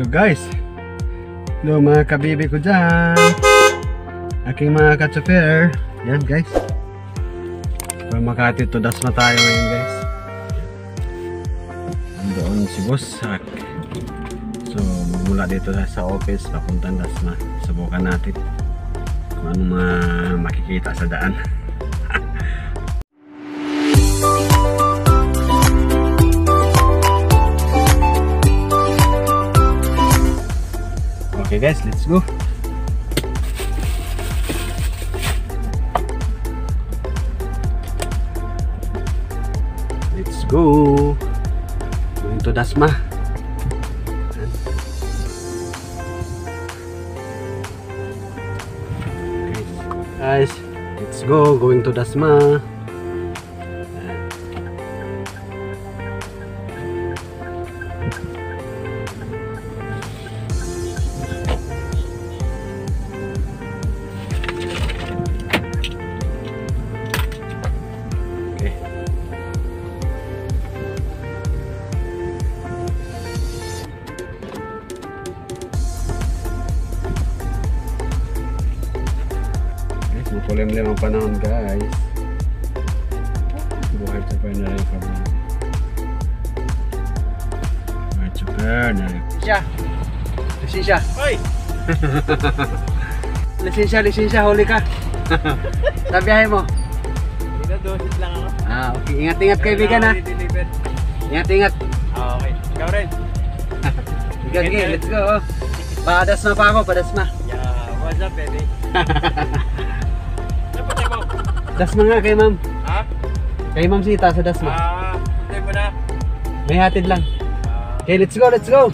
Hello guys. Hello mga kabibi ko dyan. Aking mga katsuper Yan guys. From Makati to Dasma tayo ngayon guys. Andoon si Bosak So magmula dito sa office Papuntang Dasma Subukan natin Kung anong makikita sa daan guys, let's go. Let's go. Going to Dasma. Guys, let's go. Going to Dasma. Panahon guys. Buhay super na rin kami. Buhay super na rin. Siya. Lisensya. Hoy! Lisensya, lisensya, huli ka. Sa biyahe mo. Pinadosis lang ako. Ah, okay. Ingat-ingat kaibigan ha. Deliver. Ingat-ingat. Ah, okay. Ikaw rin. Sige, sige, let's go. oh. Padas na pa ako, padas na. Yeah, what's up, baby? Dasma nga kay ma'am. Ha? Kay ma'am Sita sa Dasma. Ah, patay mo na. May hatid lang. Ah, Okay, let's go, let's go.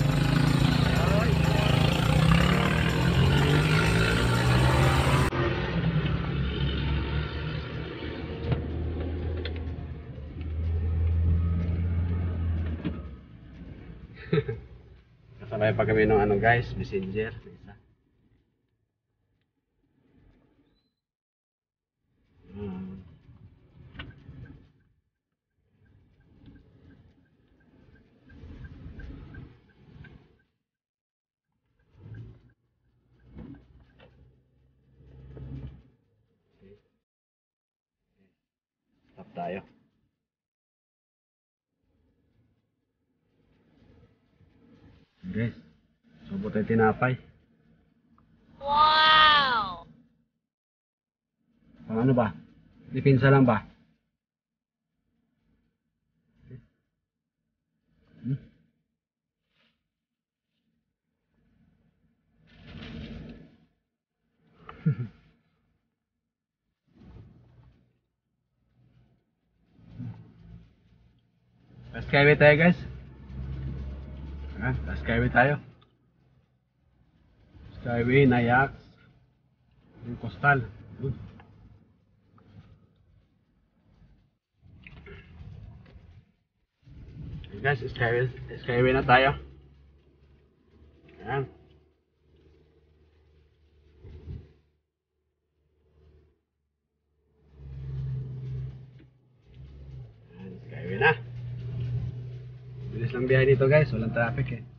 Kasabay pa kami ng ano guys, messenger. Tayo. Guys, subo tayo tinapay. Wow! Pang ano ba? Dipinsa lang ba? Skyway tayo guys. Ah, sa Skyway tayo. Skyway, Nayax, yung Coastal. Okay guys, Skyway, Skyway na tayo. Ayan. Ayan, Skyway na. Bilis lang biyahe dito guys, walang traffic eh.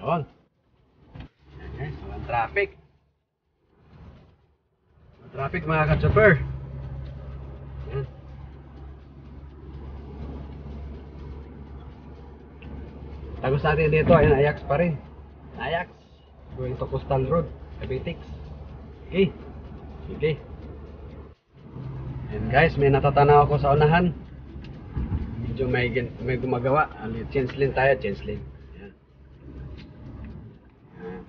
Yun. Ayan guys, walang traffic. Walang traffic mga ka-chopper. Ayan. Tagos natin dito, ayun, Ajax pa rin. Ajax. Going to Coastal Road, Cabitix. Okay. Sige. And guys, may natatanaw ako sa unahan. medyo may, may gumagawa. Change lane tayo, change lane. Yan. Yan.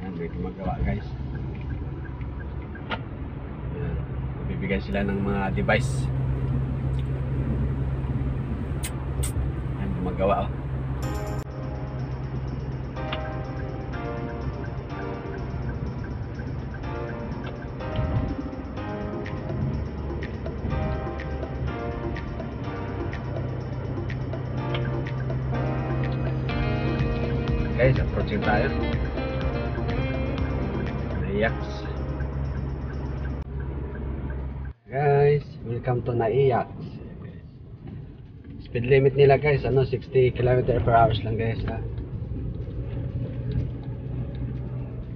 Yan, may gumagawa guys. Yan. Bibigyan sila ng mga device. Yan, gumagawa oh. Guys, approaching tayo. Naiyaks. Guys, welcome to Naiyaks. Speed limit nila guys, ano, 60 km per hours lang guys ha.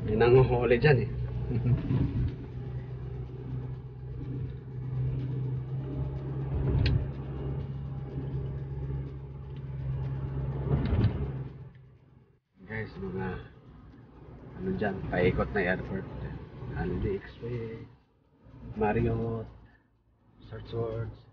Yan ang huli dyan eh. guys, mga ano dyan, paikot na airport. Holiday Express, Marriott, Searchwords.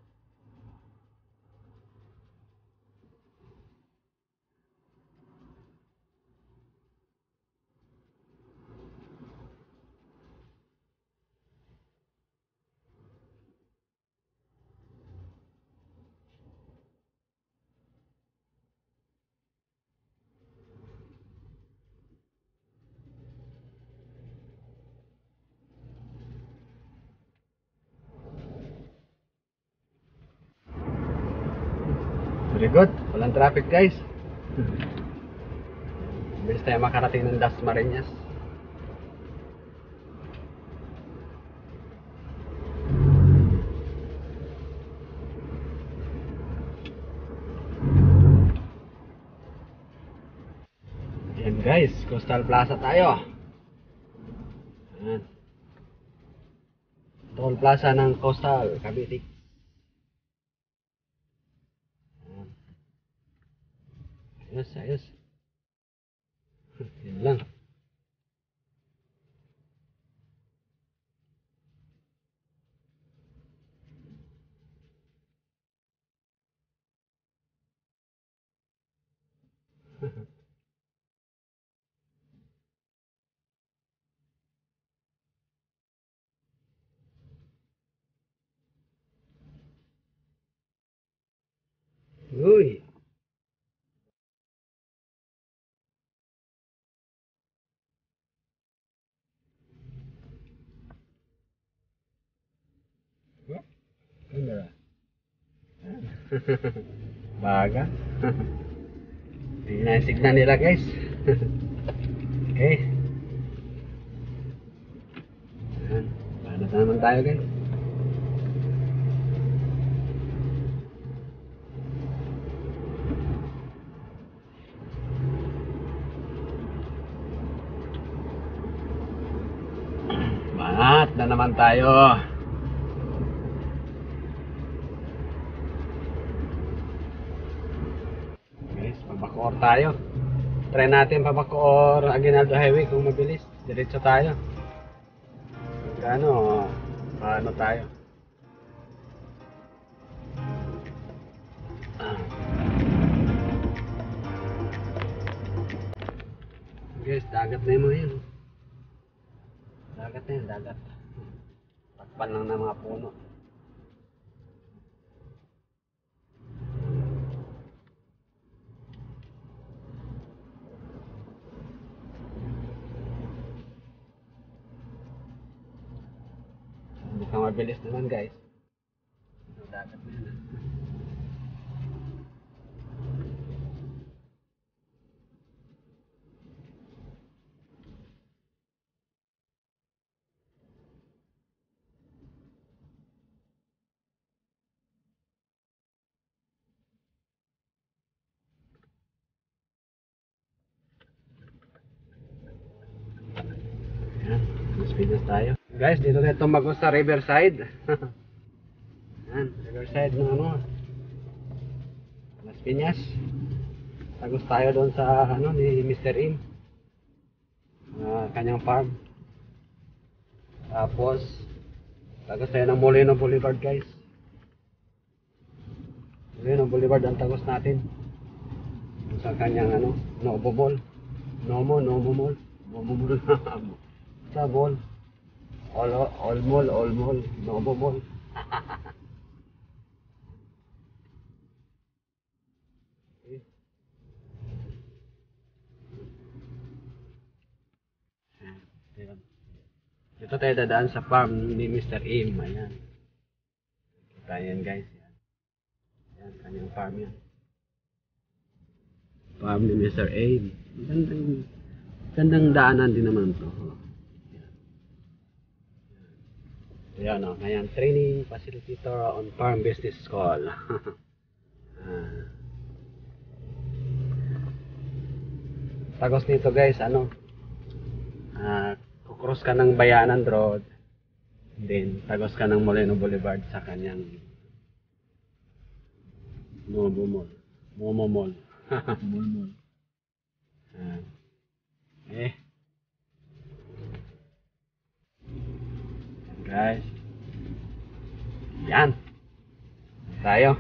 Very good. Walang traffic guys. Bilis tayo makarating ng Das Marinas. Yan guys, Coastal Plaza tayo. Yan. Toll Plaza ng Coastal, Cavite. Ayos, ayos. Yan lang. Uy. Baga. Tingnan na nila guys. okay. Ayan. Paano na naman tayo guys? Manat na naman tayo. Guys, pabakoor tayo. Try natin pabakoor Aguinaldo Highway kung mabilis. Diretso tayo. Ano, paano tayo? Ah. Guys, dagat na yun. Dagat na yun, dagat. Takpan lang ng mga puno. Mabilis naman guys. Dagat na yun. ah. Yan, mas Pinas tayo. Guys, dito na tumagos sa Riverside. Yan, Riverside ng ano. Las Piñas. Tagos tayo doon sa ano ni Mr. Im. Ah, kanyang farm. Tapos, tagos tayo ng Molino Boulevard guys. Ang boulevard ang tagos natin. Sa kanyang ano, Novo Mall. Nomo, Nomo Mall. Nomo Mall. sa mall. All, all mall, all mall. Novo Mall. Ayan. Dito tayo dadaan sa farm ni Mr. Im. Ayan. Kita yan guys. Yan. Yan, kanyang farm yan. Farm ni Mr. Im. Gandang, gandang daanan din naman to. Oh. Yan. Yan o. Ayan, training facilitator on farm business school. ah. Tagos nito guys, ano? Ah, kukross ka ng Bayanan Road. Then, tagos ka ng Molino Boulevard sa kanyang Momo Mall. Momo Mall. Mall Mall. Ah. Eh. Yan, guys. Yan. Tayo.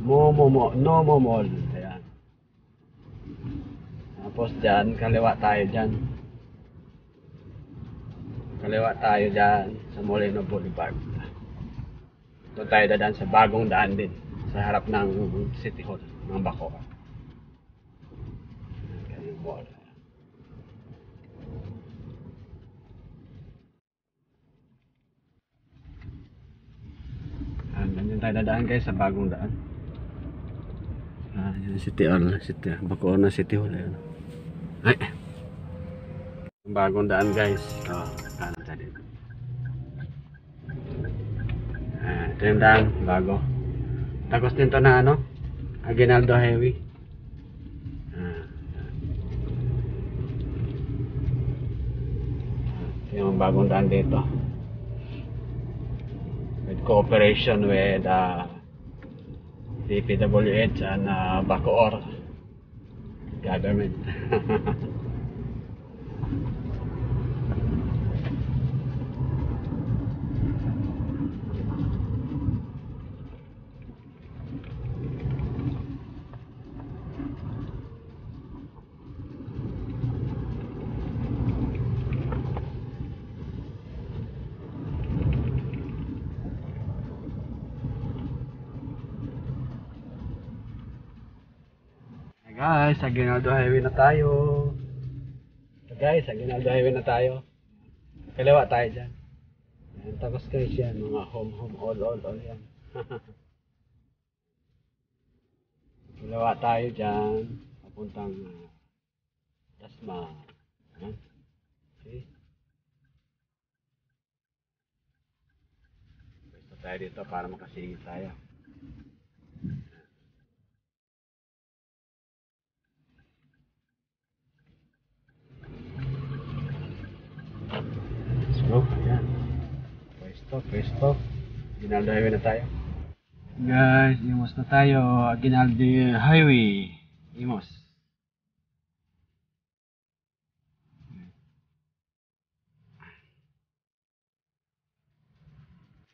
Momo Mall. Nomo Mall. Ayan. Tapos dyan, kaliwa tayo dyan. Kaliwa tayo dyan sa Molino Boulevard. Doon tayo dadaan sa bagong daan din. Sa harap ng City Hall ng Bacoa. Ayan, yung mall. Ayan, ganyan tayo dadaan guys sa bagong daan. Ah, yun, City Hall, City, Bacoor na City Hall. Ayun. Ay! Bagong daan guys. Oh, kanan tayo dito. Ah, ito yung daan, bago. Tapos din to na ano, Aguinaldo Highway. Ah, ito yung bagong daan dito. With cooperation with uh, DPWH and uh, Bacoor government. Guys, Aguinaldo Highway na tayo. So guys, Aguinaldo Highway na tayo. Kaliwa tayo dyan. Yan, tapos guys yan, mga home, home, all, all, all yan. Kaliwa tayo dyan. Papuntang uh, Tasma. Yan. Okay. Pwesto tayo dito para makasingit tayo. Go. Ayan. Pwesto, pwesto. Ginaldo Highway na tayo. Guys, Imos na tayo. Ginaldo Highway. Imos.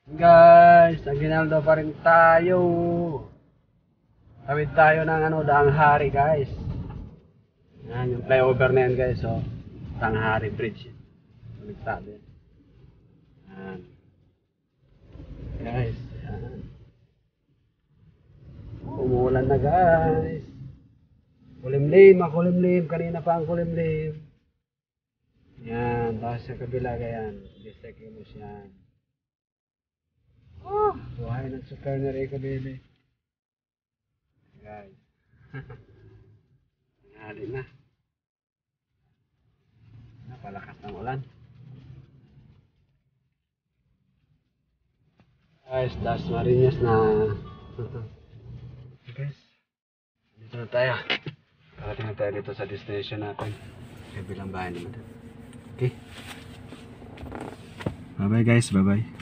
Guys, Aguinaldo pa rin tayo. Tawid tayo ng ano, Daang Hari, guys. Yan, yung flyover na yan, guys. So, Daang Hari Bridge. Konektado yan. Guys, yan. Umuulan na, guys. Kulimlim, makulimlim. Kanina pa ang kulimlim. Yan, tapos sa kabila, ganyan. District Imus yan. Oh, buhay ng super na Rico Baby. Guys. Nangyari na. Napalakas ng ulan. Guys, Das Marinas na. guys, dito na tayo. Parating na tayo dito sa destination natin. Kabilang bahay naman. Okay. Bye bye guys, bye bye.